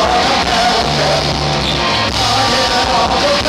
Oh, yeah.